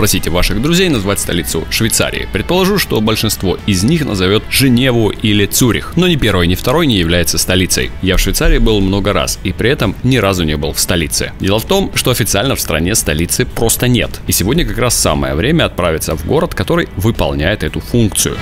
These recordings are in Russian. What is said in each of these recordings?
Попросите ваших друзей назвать столицу Швейцарии. Предположу, что большинство из них назовет Женеву или Цюрих, но ни первый, ни второй не является столицей. Я в Швейцарии был много раз и при этом ни разу не был в столице. Дело в том, что официально в стране столицы просто нет. И сегодня как раз самое время отправиться в город, который выполняет эту функцию.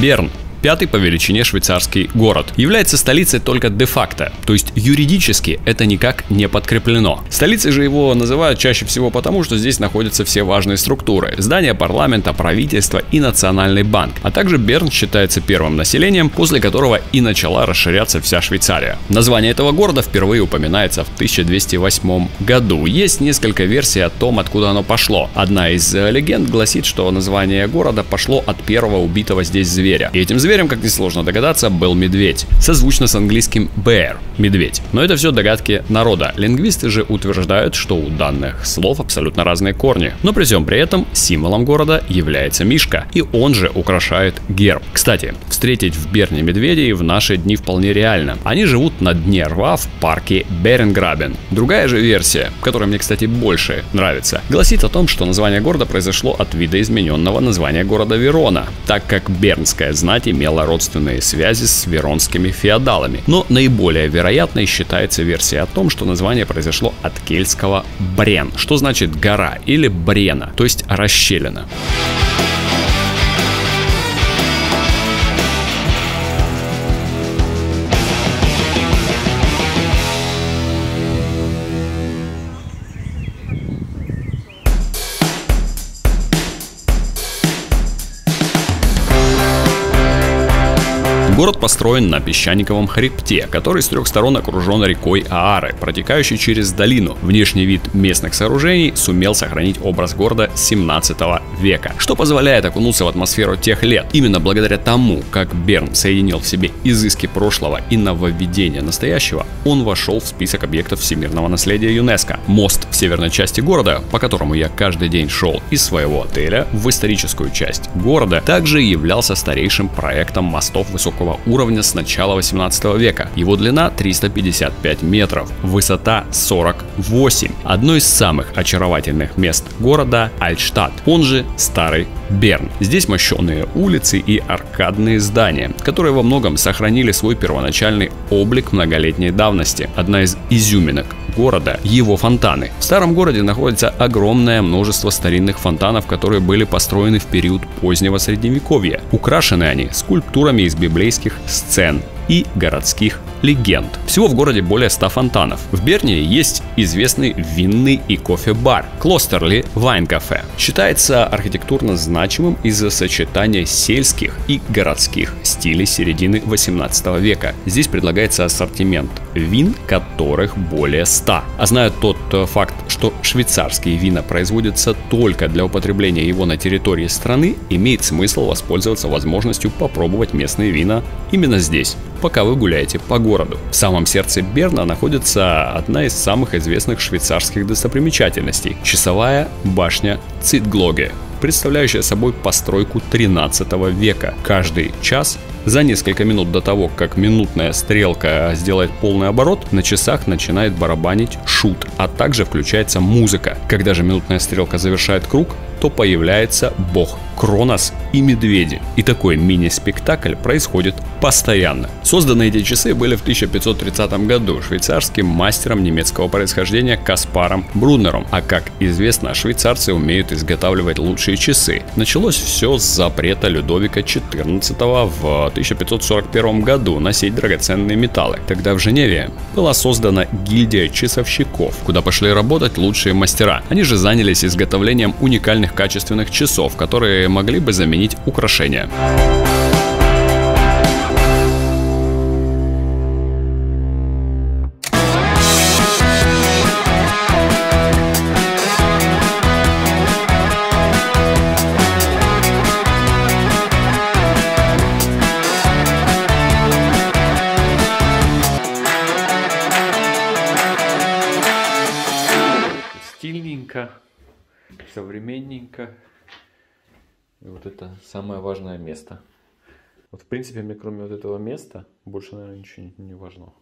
Берн пятый по величине швейцарский город. Является столицей только де-факто, то есть юридически это никак не подкреплено. Столицей же его называют чаще всего потому, что здесь находятся все важные структуры. Здания парламента, правительства и национальный банк. А также Берн считается первым населением, после которого и начала расширяться вся Швейцария. Название этого города впервые упоминается в 1208 году. Есть несколько версий о том, откуда оно пошло. Одна из легенд гласит, что название города пошло от первого убитого здесь зверя. И этим зверем Зверем, как несложно догадаться, был медведь. Созвучно с английским bear – медведь. Но это все догадки народа. Лингвисты же утверждают, что у данных слов абсолютно разные корни. Но при всем при этом символом города является мишка, и он же украшает герб. Кстати, встретить в Берне медведей в наши дни вполне реально. Они живут на дне рва в парке Беренграбен. Другая же версия, которая мне, кстати, больше нравится, гласит о том, что название города произошло от видоизмененного названия города Верона, так как бернская знать имела родственные связи с веронскими феодалами. Но наиболее вероятной считается версия о том, что название произошло от кельтского «брен», что значит «гора» или «брена», то есть «расщелина». Город построен на песчаниковом хребте, который с трех сторон окружен рекой Аары, протекающей через долину. Внешний вид местных сооружений сумел сохранить образ города 17 века, что позволяет окунуться в атмосферу тех лет. Именно благодаря тому, как Берн соединил в себе изыски прошлого и нововведения настоящего, он вошел в список объектов всемирного наследия ЮНЕСКо. Мост в северной части города, по которому я каждый день шел из своего отеля в историческую часть города, также являлся старейшим проектом мостов высокого высокого уровня с начала 18 века. Его длина 355 метров, высота 48. Одно из самых очаровательных мест города Альтштадт, он же Старый Берн. Здесь мощенные улицы и аркадные здания, которые во многом сохранили свой первоначальный облик многолетней давности. Одна из изюминок города – его фонтаны. В старом городе находится огромное множество старинных фонтанов, которые были построены в период позднего средневековья. Украшены они скульптурами из библейских сцен и городских легенд. Всего в городе более 100 фонтанов. В Берне есть известный винный и кофе-бар Клостерли Вайн Кафе. Считается архитектурно значимым из-за сочетания сельских и городских стилей середины 18 века. Здесь предлагается ассортимент вин, которых более 100. А зная тот э, факт, что швейцарские вина производятся только для употребления его на территории страны, имеет смысл воспользоваться возможностью попробовать местные вина именно здесь, пока вы гуляете по городу. В самом сердце Берна находится одна из самых известных швейцарских достопримечательностей – часовая башня Цитглоге, представляющая собой постройку 13 века. Каждый час за несколько минут до того, как минутная стрелка сделает полный оборот, на часах начинает барабанить шут, а также включается музыка. Когда же минутная стрелка завершает круг, то появляется бог Кронос и медведи. И такой мини-спектакль происходит постоянно. Созданы эти часы были в 1530 году швейцарским мастером немецкого происхождения Каспаром Бруннером. А как известно, швейцарцы умеют изготавливать лучшие часы. Началось все с запрета Людовика XIV в 1541 году носить драгоценные металлы. Тогда в Женеве была создана гильдия часовщиков, куда пошли работать лучшие мастера. Они же занялись изготовлением уникальных качественных часов, которые могли бы заменить украшения. современненько. И вот это самое важное место. Вот в принципе мне кроме вот этого места больше, наверное, ничего не важно.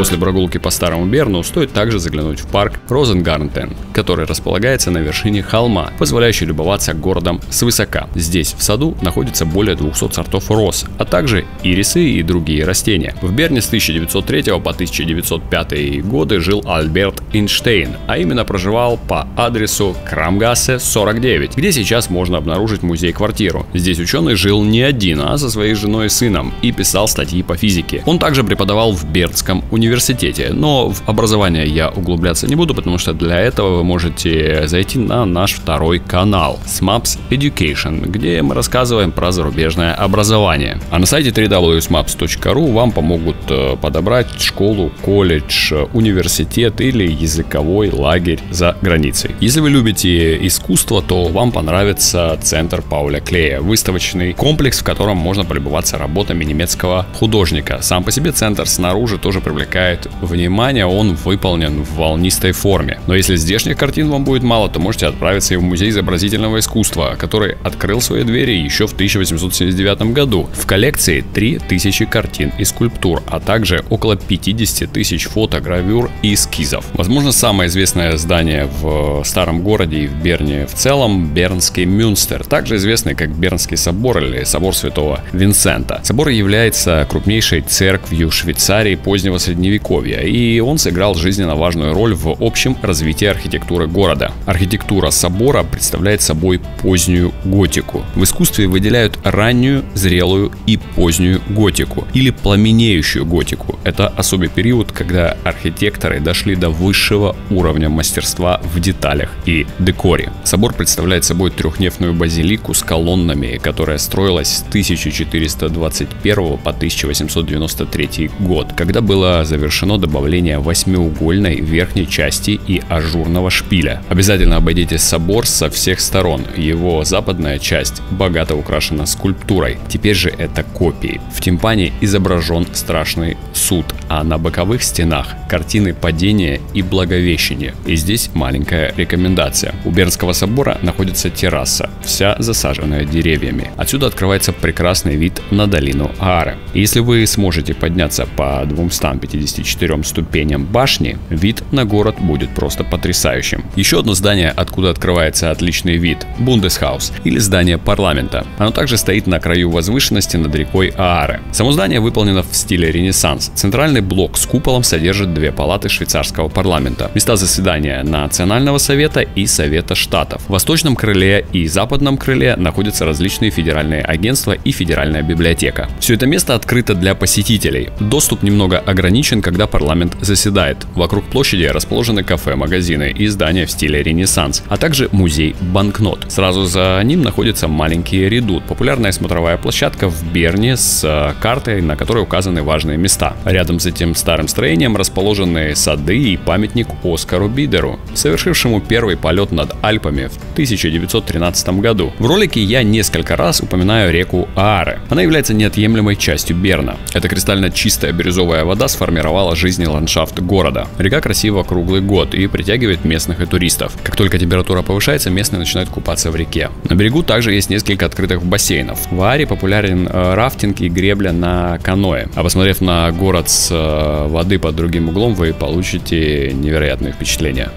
После прогулки по старому Берну стоит также заглянуть в парк Розенгартен, который располагается на вершине холма, позволяющий любоваться городом свысока. Здесь, в саду, находится более 200 сортов роз, а также ирисы и другие растения. В Берне с 1903 по 1905 годы жил Альберт Эйнштейн, а именно проживал по адресу Крамгассе 49, где сейчас можно обнаружить музей-квартиру. Здесь ученый жил не один, а со своей женой и сыном и писал статьи по физике. Он также преподавал в Бернском университете университете. Но в образование я углубляться не буду, потому что для этого вы можете зайти на наш второй канал SMAPS Education, где мы рассказываем про зарубежное образование. А на сайте www.smaps.ru вам помогут э, подобрать школу, колледж, университет или языковой лагерь за границей. Если вы любите искусство, то вам понравится центр Пауля Клея, выставочный комплекс, в котором можно полюбоваться работами немецкого художника. Сам по себе центр снаружи тоже привлекает привлекает внимание, он выполнен в волнистой форме. Но если здешних картин вам будет мало, то можете отправиться и в Музей изобразительного искусства, который открыл свои двери еще в 1879 году. В коллекции 3000 картин и скульптур, а также около 50 тысяч фото, гравюр и эскизов. Возможно, самое известное здание в старом городе и в Берне в целом – Бернский Мюнстер, также известный как Бернский собор или собор святого Винсента. Собор является крупнейшей церковью Швейцарии позднего средневековья средневековья, и он сыграл жизненно важную роль в общем развитии архитектуры города. Архитектура собора представляет собой позднюю готику. В искусстве выделяют раннюю, зрелую и позднюю готику, или пламенеющую готику. Это особый период, когда архитекторы дошли до высшего уровня мастерства в деталях и декоре. Собор представляет собой трехнефную базилику с колоннами, которая строилась с 1421 по 1893 год, когда было завершено добавление восьмиугольной верхней части и ажурного шпиля. Обязательно обойдите собор со всех сторон. Его западная часть богато украшена скульптурой. Теперь же это копии. В тимпане изображен страшный суд, а на боковых стенах картины падения и благовещения. И здесь маленькая рекомендация. У Бернского собора находится терраса, вся засаженная деревьями. Отсюда открывается прекрасный вид на долину Аары. если вы сможете подняться по 250 54 ступеням башни, вид на город будет просто потрясающим. Еще одно здание, откуда открывается отличный вид – Бундесхаус или здание парламента. Оно также стоит на краю возвышенности над рекой Ааре. Само здание выполнено в стиле Ренессанс. Центральный блок с куполом содержит две палаты швейцарского парламента, места заседания Национального совета и Совета штатов. В восточном крыле и западном крыле находятся различные федеральные агентства и федеральная библиотека. Все это место открыто для посетителей. Доступ немного ограничен ограничен, когда парламент заседает. Вокруг площади расположены кафе, магазины и здания в стиле Ренессанс, а также музей банкнот. Сразу за ним находится маленький редут, популярная смотровая площадка в Берне с э, картой, на которой указаны важные места. Рядом с этим старым строением расположены сады и памятник Оскару Бидеру, совершившему первый полет над Альпами в 1913 году. В ролике я несколько раз упоминаю реку Ааре. Она является неотъемлемой частью Берна. Это кристально чистая бирюзовая вода сформирована формировала жизнь и ландшафт города. Река красива круглый год и притягивает местных и туристов. Как только температура повышается, местные начинают купаться в реке. На берегу также есть несколько открытых бассейнов. В Аре популярен э, рафтинг и гребля на каное. А посмотрев на город с э, воды под другим углом, вы получите невероятные впечатления.